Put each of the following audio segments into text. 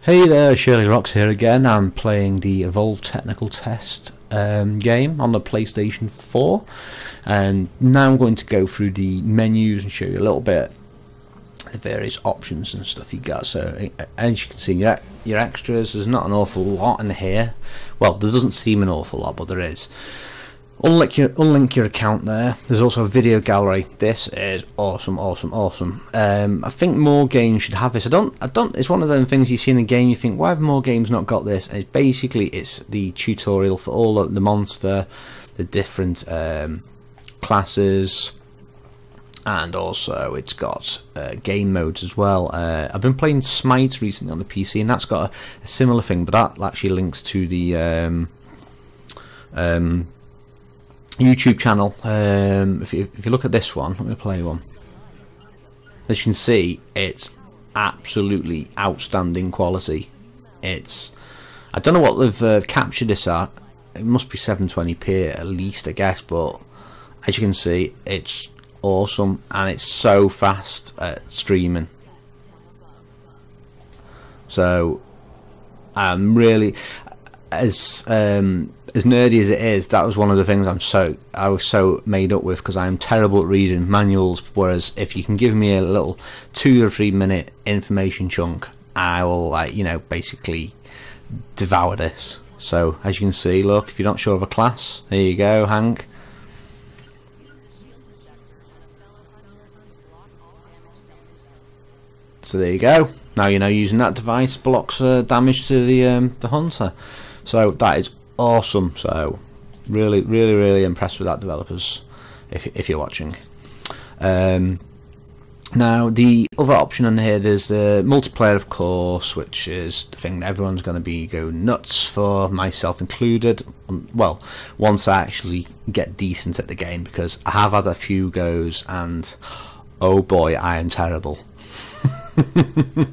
Hey there, Shirlierox here again. I'm playing the Evolve Technical Test um, game on the PlayStation 4, and now I'm going to go through the menus and show you a little bit the various options and stuff you got. So, as you can see, your your extras. There's not an awful lot in here. Well, there doesn't seem an awful lot, but there is. Unlink your unlink your account there. There's also a video gallery. This is awesome, awesome, awesome. Um, I think more games should have this. I don't, I don't. It's one of those things you see in a game. You think, why have more games not got this? And it's basically it's the tutorial for all the monster, the different um, classes, and also it's got uh, game modes as well. Uh, I've been playing Smite recently on the PC, and that's got a, a similar thing, but that actually links to the. Um, um, YouTube channel. Um, if, you, if you look at this one, let me play one. As you can see, it's absolutely outstanding quality. It's I don't know what they've uh, captured this at. It must be 720p at least, I guess. But as you can see, it's awesome and it's so fast at streaming. So I'm really as um, as nerdy as it is, that was one of the things I'm so I was so made up with because I'm terrible at reading manuals. Whereas if you can give me a little two or three minute information chunk, I will like you know basically devour this. So as you can see, look, if you're not sure of a class, there you go, Hank. So there you go. Now you know using that device blocks uh, damage to the um, the hunter. So that is awesome. So really, really, really impressed with that developers. If if you're watching. Um, now the other option on here, there's the multiplayer, of course, which is the thing that everyone's going to be go nuts for, myself included. Well, once I actually get decent at the game, because I have had a few goes, and oh boy, I am terrible.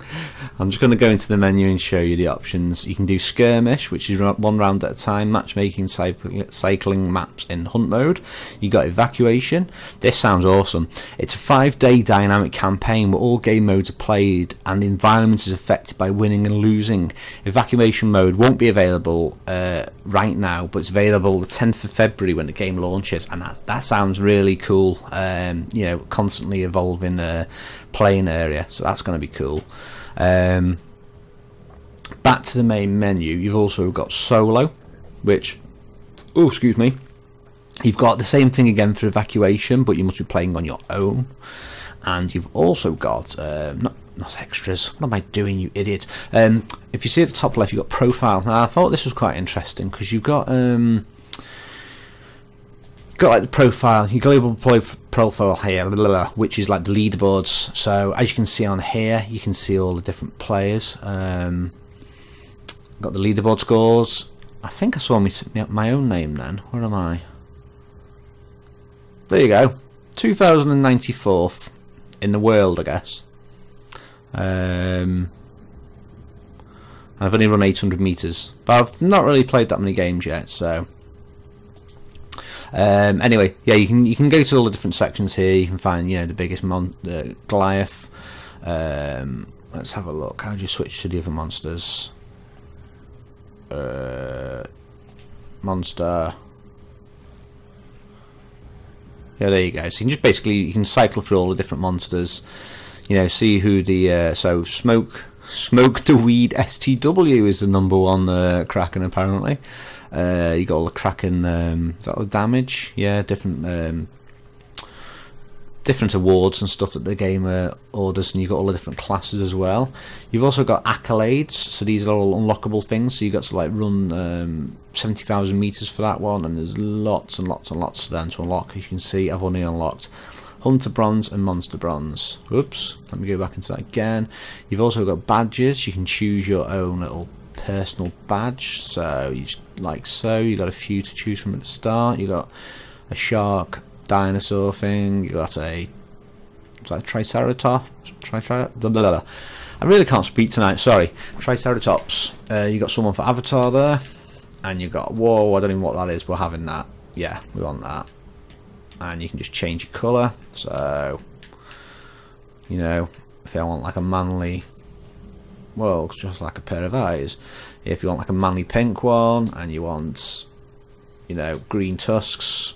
I'm just going to go into the menu and show you the options. You can do skirmish, which is one round at a time, matchmaking, cycling maps in hunt mode. You got evacuation. This sounds awesome. It's a five-day dynamic campaign where all game modes are played and the environment is affected by winning and losing. Evacuation mode won't be available uh, right now, but it's available the 10th of February when the game launches, and that that sounds really cool. Um, you know, constantly evolving uh, playing area, so that's going to be cool. Um, back to the main menu, you've also got solo, which, oh, excuse me, you've got the same thing again for evacuation, but you must be playing on your own. And you've also got, uh, not, not extras, what am I doing, you idiot? Um, if you see at the top left, you've got profile. Now, I thought this was quite interesting because you've got. Um, got like the profile, your global profile here, blah, blah, which is like the leaderboards. So as you can see on here, you can see all the different players. Um, got the leaderboard scores. I think I saw me my own name then. Where am I? There you go. 2094th in the world, I guess. Um, I've only run 800 meters, but I've not really played that many games yet, so um, anyway, yeah, you can you can go to all the different sections here. You can find you know the biggest mon uh, Goliath. Um, let's have a look. How do you switch to the other monsters? Uh, monster. Yeah, there you go. So you can just basically you can cycle through all the different monsters. You know, see who the uh, so smoke smoke the weed STW is the number one uh, Kraken apparently. Uh, you got all the Kraken. Um, is that the damage? Yeah, different um, different awards and stuff that the game uh, orders, and you've got all the different classes as well. You've also got accolades, so these are all unlockable things. So you got to like run um, seventy thousand meters for that one, and there's lots and lots and lots then to unlock. As you can see, I've only unlocked Hunter Bronze and Monster Bronze. Oops, let me go back into that again. You've also got badges. You can choose your own little personal badge. So you just, like so, you got a few to choose from at the start. You got a shark, dinosaur thing. You got a like Triceratops. Triceratops. I really can't speak tonight. Sorry, Triceratops. Uh, you got someone for Avatar there, and you got whoa. I don't even know what that is. We're having that. yeah, we want that. And you can just change your colour. So, you know, if I want like a manly, well, just like a pair of eyes. If you want like a manly pink one, and you want, you know, green tusks,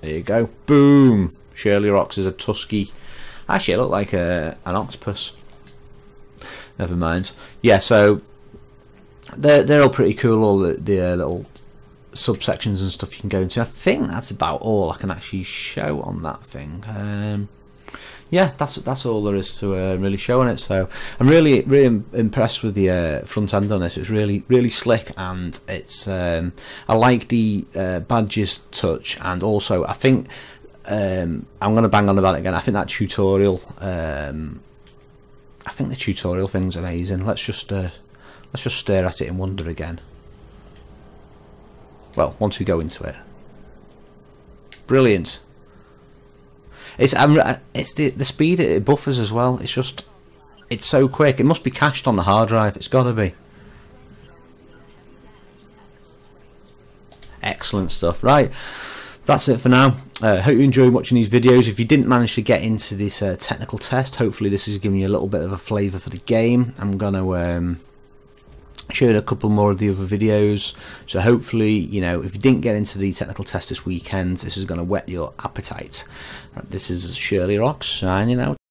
there you go. Boom! Shirlierox is a tusky. Actually, it looked like a, an octopus. Never mind. Yeah, so they're they're all pretty cool. All the, the uh, little subsections and stuff you can go into. I think that's about all I can actually show on that thing. Um, yeah, that's that's all there is to uh, really showing it. So I'm really really impressed with the uh, front end on this. It's really really slick and it's um, I like the uh, badges touch and also I think um, I'm going to bang on about it again. I think that tutorial. Um, I think the tutorial thing's amazing. Let's just uh, let's just stare at it and wonder again. Well, once we go into it, brilliant. It's um, it's the the speed it buffers as well. It's just it's so quick. It must be cached on the hard drive. It's got to be. Excellent stuff. Right that's it for now. Uh, hope you enjoyed watching these videos. If you didn't manage to get into this uh, technical test, hopefully this is giving you a little bit of a flavour for the game. I'm going to um, show you a couple more of the other videos. So hopefully, you know, if you didn't get into the technical test this weekend, this is going to whet your appetite. Right, this is Shirlierox signing out.